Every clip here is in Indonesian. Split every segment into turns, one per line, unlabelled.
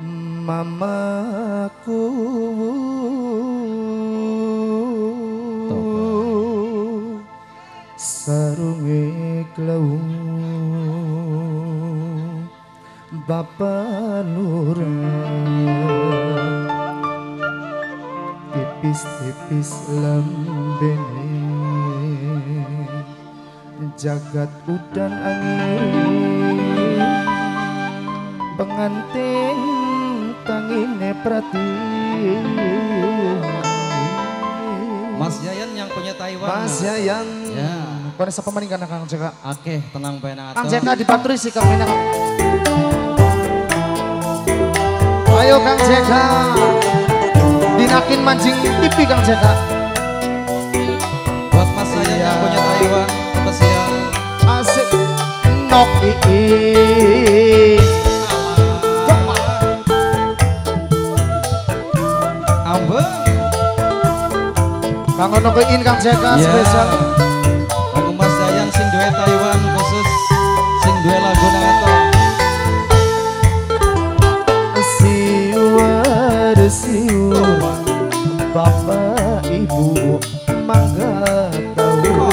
mamaku. Sarunge klau Bapak Nur. Tipis-tipis lembene jagat udan angin. Pengantin tangine prati.
Mas Yayan yang punya Taiwan.
Mas Yayan.
Ya.
Kone siapa maning kana Kang Jeka
Oke, tenang penang
Kang Jeka dipaturi sih Kang Minang Ayo Kang Jeka Dinakin mancing TV Kang Jeka
Buat Mas Yayan yang punya Taiwan spesial.
Asik Nok iin Kang Nok iin Kang Jeka
Ya.
spesial
Lagu Mas Yayan sing duwe Taiwan khusus sing duwe lagu nang ato.
Siwar siwar Bapak Ibu mangga tahu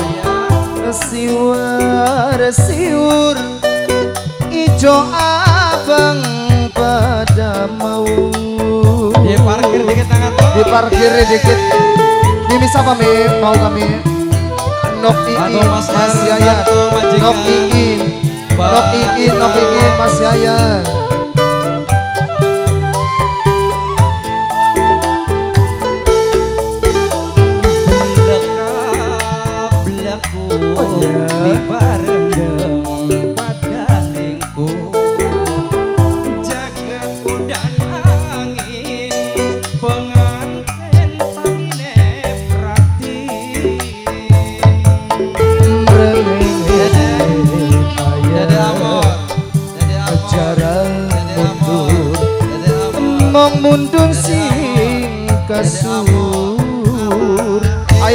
Siwar siwur Ijo abang pada mau
Di parkir dikit nang ato.
Di parkir dikit Ini siapa mi mau kami Nok Iin
Mas
Mas
Yayan.
Nok Iin Nok Iin Nok Iin Mas Yayan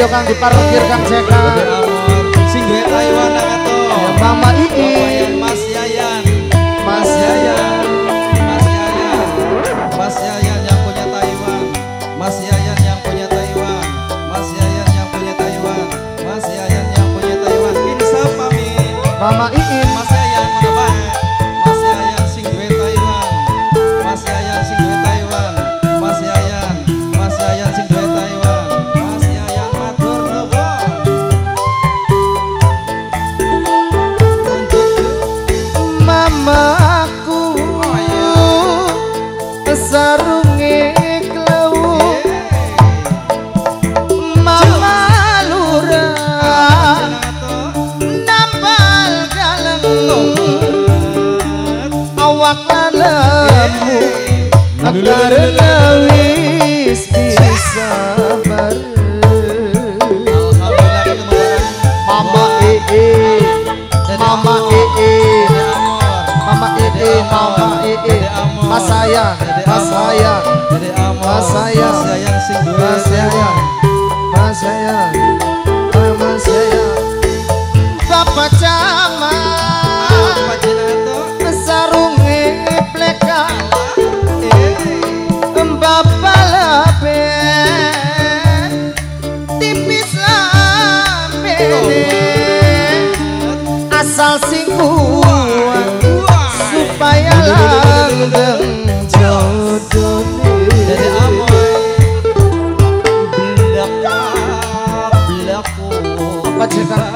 Ayo Kang diparkir Kang Jeka
amor sing duwe Taiwan ato
Mama Iin.
Mas Yayan?
Mas Yayan.
Mas Yayan, Mas Yayan yang punya Taiwan, Mas Yayan yang punya Taiwan, Mas Yayan yang punya Taiwan, Mas Yayan yang punya Taiwan. Ini siapa mi?
Mama Iin Karena wis bisa. Mama ee Mama ee Mama ee Mama ee Mas sayang Mas
Amor,
Mas sayang.
Mas duwe
Mas sayang sasing buang supaya langgeng jodoh
dari amoy belaka belaku
apa cerita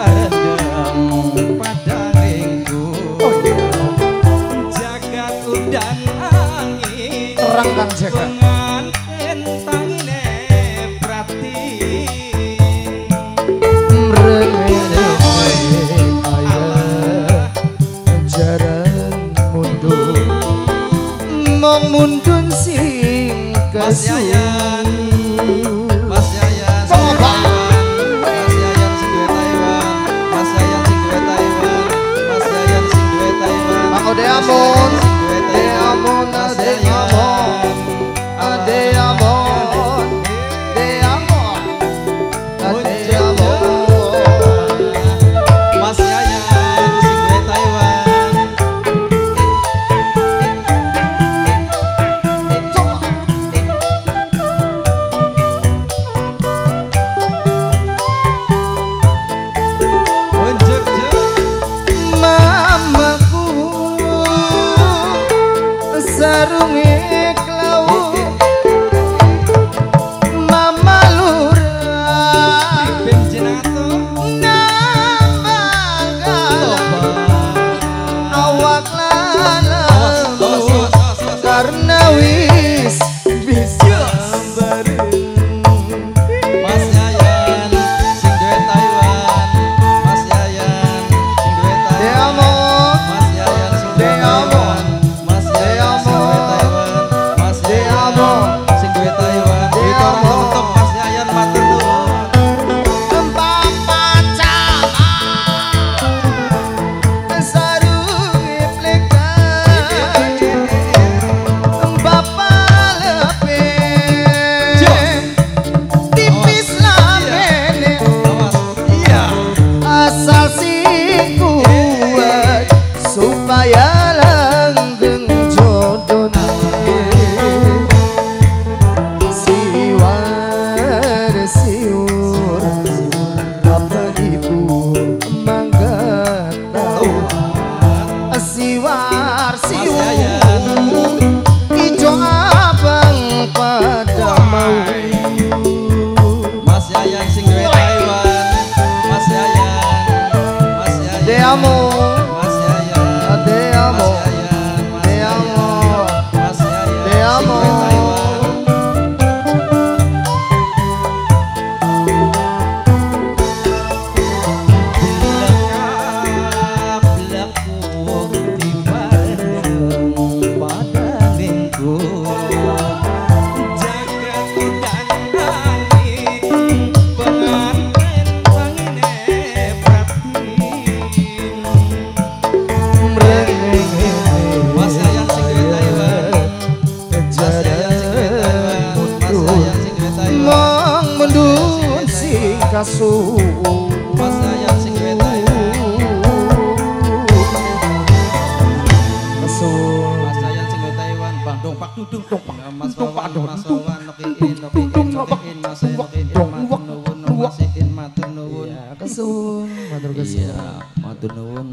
kasu
iya,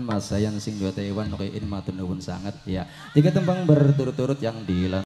Mas sing matur nuwun sangat ya. Tiga tembang berturut-turut yang dilan